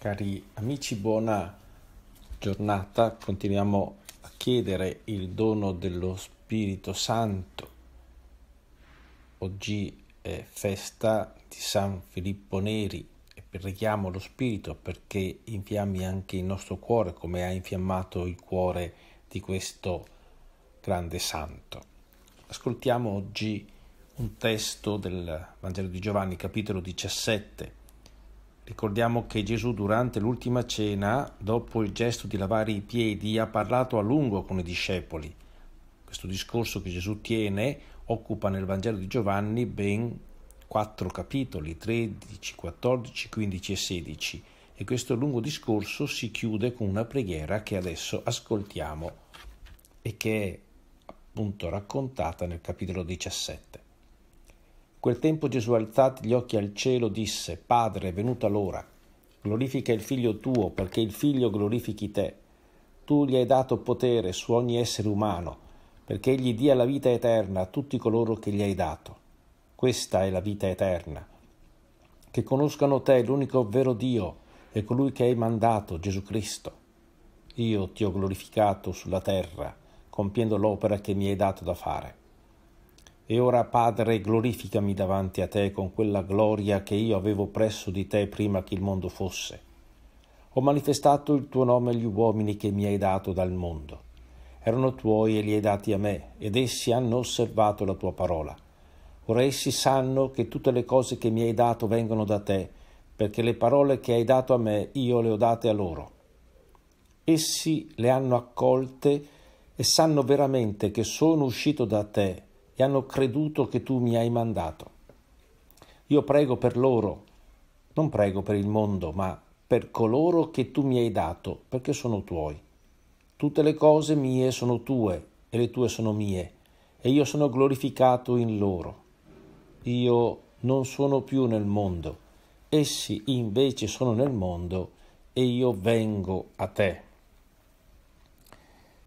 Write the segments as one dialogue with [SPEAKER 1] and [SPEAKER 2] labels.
[SPEAKER 1] Cari amici, buona giornata. Continuiamo a chiedere il dono dello Spirito Santo. Oggi è festa di San Filippo Neri e preghiamo lo Spirito perché infiammi anche il nostro cuore come ha infiammato il cuore di questo grande santo. Ascoltiamo oggi un testo del Vangelo di Giovanni, capitolo 17 Ricordiamo che Gesù durante l'ultima cena, dopo il gesto di lavare i piedi, ha parlato a lungo con i discepoli. Questo discorso che Gesù tiene occupa nel Vangelo di Giovanni ben quattro capitoli, 13, 14, 15 e 16 e questo lungo discorso si chiude con una preghiera che adesso ascoltiamo e che è appunto raccontata nel capitolo 17 quel tempo Gesù alzati gli occhi al cielo disse, Padre, è venuta l'ora, glorifica il figlio tuo, perché il figlio glorifichi te. Tu gli hai dato potere su ogni essere umano, perché egli dia la vita eterna a tutti coloro che gli hai dato. Questa è la vita eterna. Che conoscano te, l'unico vero Dio, e colui che hai mandato, Gesù Cristo. Io ti ho glorificato sulla terra, compiendo l'opera che mi hai dato da fare. E ora, Padre, glorificami davanti a te con quella gloria che io avevo presso di te prima che il mondo fosse. Ho manifestato il tuo nome agli uomini che mi hai dato dal mondo. Erano tuoi e li hai dati a me, ed essi hanno osservato la tua parola. Ora essi sanno che tutte le cose che mi hai dato vengono da te, perché le parole che hai dato a me io le ho date a loro. Essi le hanno accolte e sanno veramente che sono uscito da te e hanno creduto che tu mi hai mandato. Io prego per loro, non prego per il mondo, ma per coloro che tu mi hai dato, perché sono tuoi. Tutte le cose mie sono tue e le tue sono mie, e io sono glorificato in loro. Io non sono più nel mondo, essi invece sono nel mondo e io vengo a te.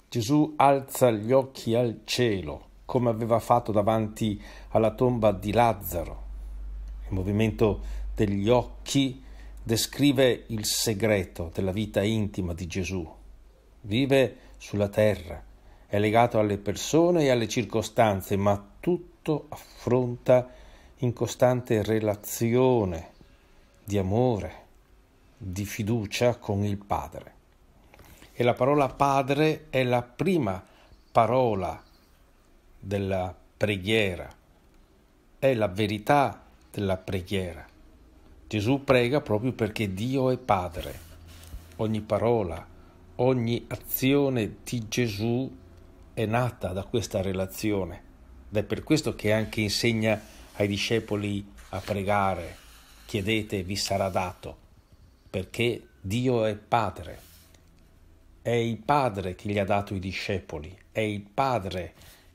[SPEAKER 1] Gesù alza gli occhi al cielo come aveva fatto davanti alla tomba di Lazzaro. Il movimento degli occhi descrive il segreto della vita intima di Gesù. Vive sulla terra, è legato alle persone e alle circostanze, ma tutto affronta in costante relazione di amore, di fiducia con il Padre. E la parola Padre è la prima parola della preghiera, è la verità della preghiera. Gesù prega proprio perché Dio è Padre. Ogni parola, ogni azione di Gesù è nata da questa relazione ed è per questo che anche insegna ai discepoli a pregare, chiedete vi sarà dato, perché Dio è Padre. È il Padre che gli ha dato i discepoli, è il Padre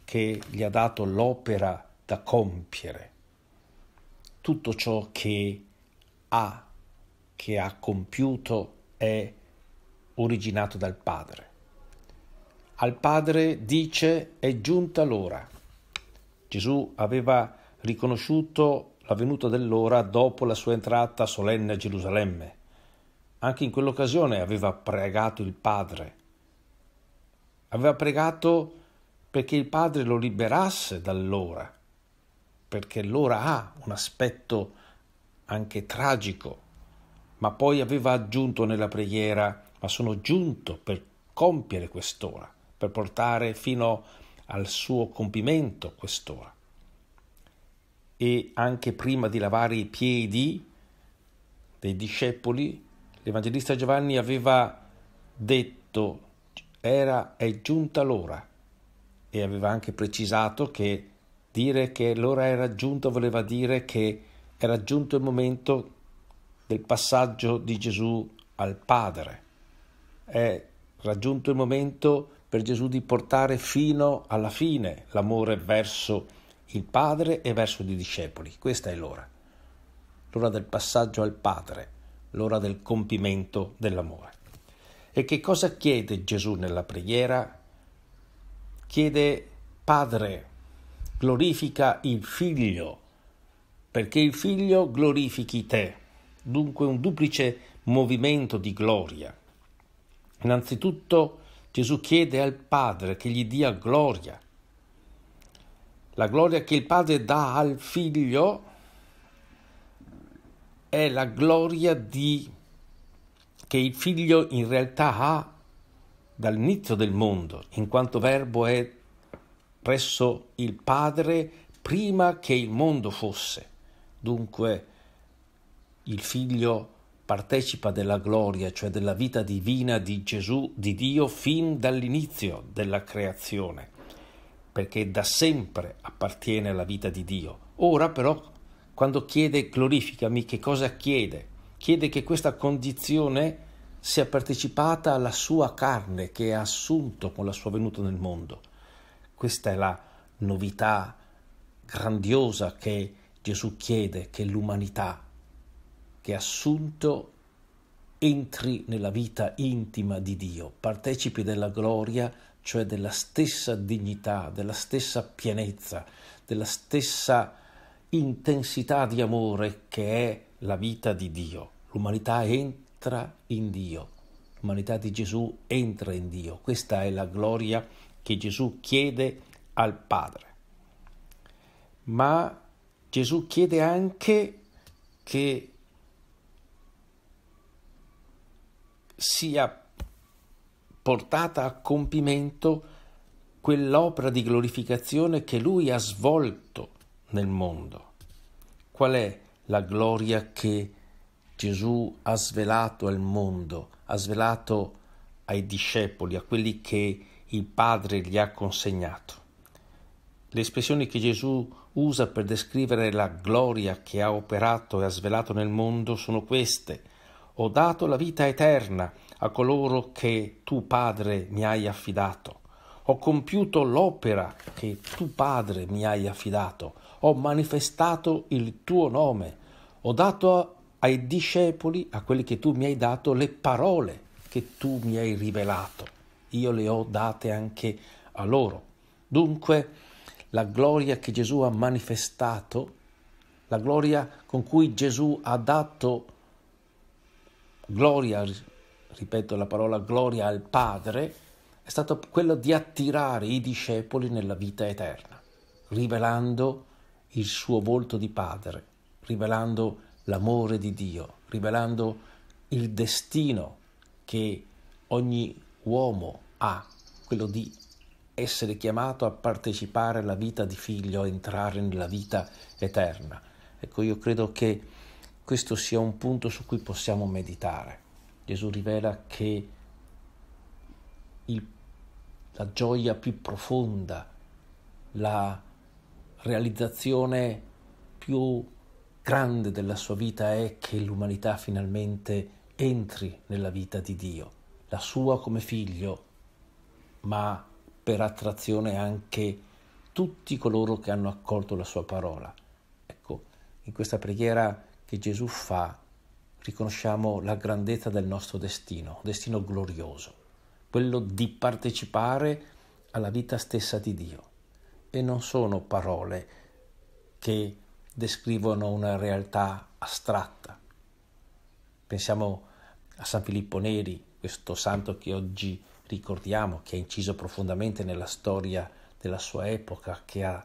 [SPEAKER 1] che gli ha dato l'opera da compiere. Tutto ciò che ha, che ha compiuto, è originato dal Padre. Al Padre dice è giunta l'ora. Gesù aveva riconosciuto la venuta dell'ora dopo la sua entrata solenne a Gerusalemme. Anche in quell'occasione aveva pregato il Padre. Aveva pregato perché il padre lo liberasse dall'ora, perché l'ora ha un aspetto anche tragico, ma poi aveva aggiunto nella preghiera, ma sono giunto per compiere quest'ora, per portare fino al suo compimento quest'ora. E anche prima di lavare i piedi dei discepoli, l'Evangelista Giovanni aveva detto era è giunta l'ora e aveva anche precisato che dire che l'ora era giunta voleva dire che era giunto il momento del passaggio di Gesù al Padre. È raggiunto il momento per Gesù di portare fino alla fine l'amore verso il Padre e verso i discepoli. Questa è l'ora. L'ora del passaggio al Padre, l'ora del compimento dell'amore. E che cosa chiede Gesù nella preghiera? Chiede Padre, glorifica il Figlio, perché il Figlio glorifichi te. dunque un duplice movimento di gloria. Innanzitutto Gesù chiede al Padre che gli dia gloria. La gloria che il Padre dà al Figlio è la gloria di, che il Figlio in realtà ha dall'inizio del mondo, in quanto Verbo è presso il Padre prima che il mondo fosse. Dunque il Figlio partecipa della gloria, cioè della vita divina di Gesù, di Dio, fin dall'inizio della creazione, perché da sempre appartiene alla vita di Dio. Ora però, quando chiede glorificami, che cosa chiede? Chiede che questa condizione sia partecipata alla sua carne che ha assunto con la sua venuta nel mondo. Questa è la novità grandiosa che Gesù chiede che l'umanità che ha assunto entri nella vita intima di Dio, partecipi della gloria, cioè della stessa dignità, della stessa pienezza, della stessa intensità di amore che è la vita di Dio. L'umanità entra entra in Dio. L'umanità di Gesù entra in Dio. Questa è la gloria che Gesù chiede al Padre. Ma Gesù chiede anche che sia portata a compimento quell'opera di glorificazione che lui ha svolto nel mondo. Qual è la gloria che Gesù ha svelato al mondo, ha svelato ai discepoli, a quelli che il Padre gli ha consegnato. Le espressioni che Gesù usa per descrivere la gloria che ha operato e ha svelato nel mondo sono queste. Ho dato la vita eterna a coloro che tu, Padre, mi hai affidato. Ho compiuto l'opera che tu, Padre, mi hai affidato. Ho manifestato il tuo nome. Ho dato ai discepoli, a quelli che tu mi hai dato, le parole che tu mi hai rivelato. Io le ho date anche a loro. Dunque, la gloria che Gesù ha manifestato, la gloria con cui Gesù ha dato gloria, ripeto la parola gloria al Padre, è stato quello di attirare i discepoli nella vita eterna, rivelando il suo volto di Padre, rivelando l'amore di Dio, rivelando il destino che ogni uomo ha, quello di essere chiamato a partecipare alla vita di figlio, a entrare nella vita eterna. Ecco, io credo che questo sia un punto su cui possiamo meditare. Gesù rivela che il, la gioia più profonda, la realizzazione più grande della sua vita è che l'umanità finalmente entri nella vita di Dio, la sua come figlio, ma per attrazione anche tutti coloro che hanno accolto la sua parola. Ecco, in questa preghiera che Gesù fa riconosciamo la grandezza del nostro destino, destino glorioso, quello di partecipare alla vita stessa di Dio. E non sono parole che descrivono una realtà astratta. Pensiamo a San Filippo Neri, questo santo che oggi ricordiamo, che ha inciso profondamente nella storia della sua epoca, che ha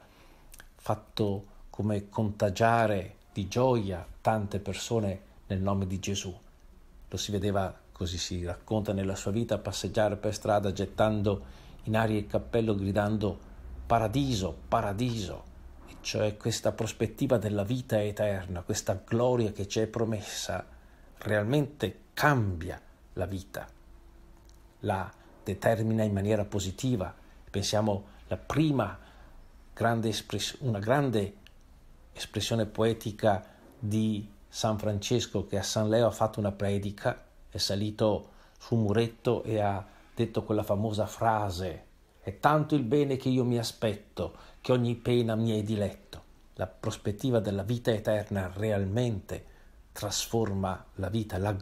[SPEAKER 1] fatto come contagiare di gioia tante persone nel nome di Gesù. Lo si vedeva, così si racconta nella sua vita, passeggiare per strada gettando in aria il cappello gridando paradiso, paradiso cioè questa prospettiva della vita eterna, questa gloria che ci è promessa, realmente cambia la vita, la determina in maniera positiva. Pensiamo alla prima grande espressione, una grande espressione poetica di San Francesco che a San Leo ha fatto una predica, è salito su un muretto e ha detto quella famosa frase è tanto il bene che io mi aspetto, che ogni pena mi è diletto. La prospettiva della vita eterna realmente trasforma la vita, la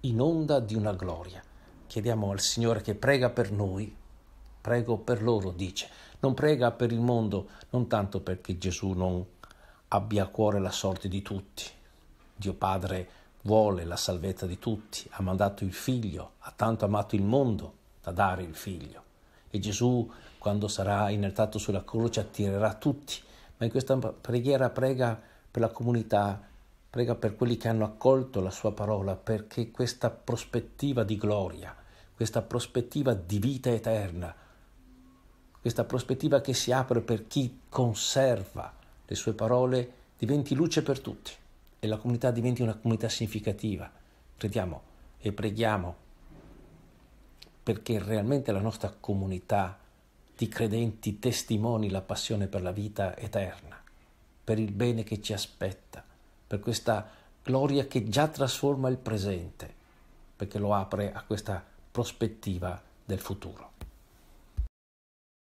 [SPEAKER 1] inonda di una gloria. Chiediamo al Signore che prega per noi, prego per loro, dice, non prega per il mondo, non tanto perché Gesù non abbia a cuore la sorte di tutti. Dio Padre vuole la salvezza di tutti, ha mandato il figlio, ha tanto amato il mondo da dare il figlio. E Gesù, quando sarà inertato sulla croce, attirerà tutti. Ma in questa preghiera prega per la comunità, prega per quelli che hanno accolto la sua parola, perché questa prospettiva di gloria, questa prospettiva di vita eterna, questa prospettiva che si apre per chi conserva le sue parole, diventi luce per tutti e la comunità diventi una comunità significativa. Crediamo e preghiamo perché realmente la nostra comunità di credenti testimoni la passione per la vita eterna, per il bene che ci aspetta, per questa gloria che già trasforma il presente, perché lo apre a questa prospettiva del futuro.